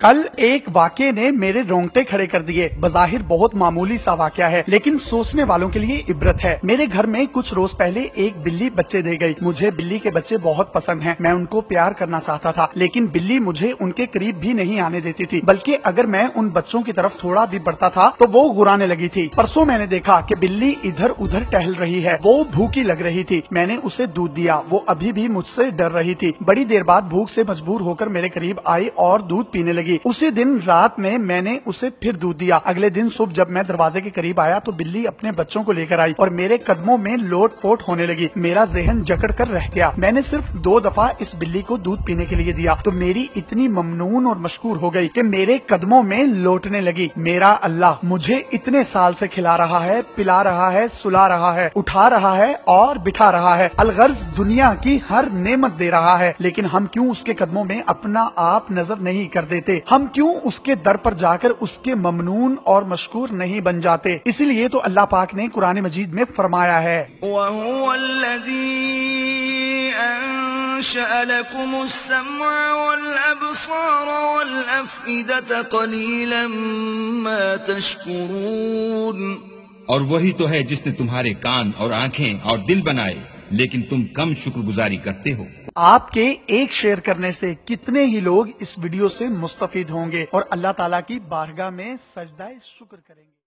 کل ایک واقعے نے میرے رونگٹے کھڑے کر دیے۔ بظاہر بہت معمولی سا واقعہ ہے، لیکن سوچنے والوں کے لیے عبرت ہے۔ میرے گھر میں کچھ روز پہلے ایک بلی بچے دے گئی۔ مجھے بلی کے بچے بہت پسند ہیں۔ میں ان کو پیار کرنا چاہتا تھا، لیکن بلی مجھے ان کے قریب بھی نہیں آنے دیتی تھی۔ بلکہ اگر میں ان بچوں کی طرف تھوڑا بھی بڑھتا تھا، تو وہ گرانے لگی تھی۔ پرسوں میں نے دیکھا کہ بلی ادھر ادھر ٹہل رہی ہے۔ وہ بھوکی لگ رہی تھی۔ میں نے اسے دودھ دیا۔ وہ ابھی بھی مجھ سے ڈر رہی تھی۔ بڑی دیر بعد بھوک سے مجبور ہو کر میرے قریب آئی اور دودھ پینے لگی۔ اسی دن رات میں میں نے اسے پھر دودھ دیا۔ اگلے دن صبح جب میں دروازے کے قریب آیا تو بلی اپنے بچوں کو لے کر آئی اور میرے قدموں میں لوٹ پوٹ ہونے لگی۔ میرا ذہن جکڑ کر رہ گیا۔ میں نے صرف دو دفعہ اس بلی کو دودھ پینے کے لیے دیا تو میری اتنی ممنون اور مشکور ہو گئی کہ میرے قدموں میں لوٹنے لگی۔ میرا اللہ مجھے اتنے سال سے کھلا رہا ہے، پلا رہا ہے، سلا رہا ہے، اٹھا رہا ہے اور بٹھا رہا ہے۔ الغرض دنیا کی ہر نعمت دے رہا ہے، لیکن ہم کیوں اس کے قدموں میں اپنا آپ نظر نہیں کر دیتے؟ ہم کیوں اس کے در پر جا کر اس کے ممنون اور مشکور نہیں بن جاتے؟ اسی لیے تو اللہ پاک نے قرآن مجید میں فرمایا ہے۔ وهو الذي أنشأ لكم السمع والأبصار والأفئدة قليلا ما تشكرون۔ اور وہی تو ہے جس نے تمہارے کان اور آنکھیں اور دل بنائے۔ لیکن تم کم شکر گزاری کرتے ہو۔ آپ کے ایک شیئر کرنے سے کتنے ہی لوگ اس ویڈیو سے مستفید ہوں گے اور اللہ تعالیٰ کی بارگاہ میں سجدہ شکر کریں گے۔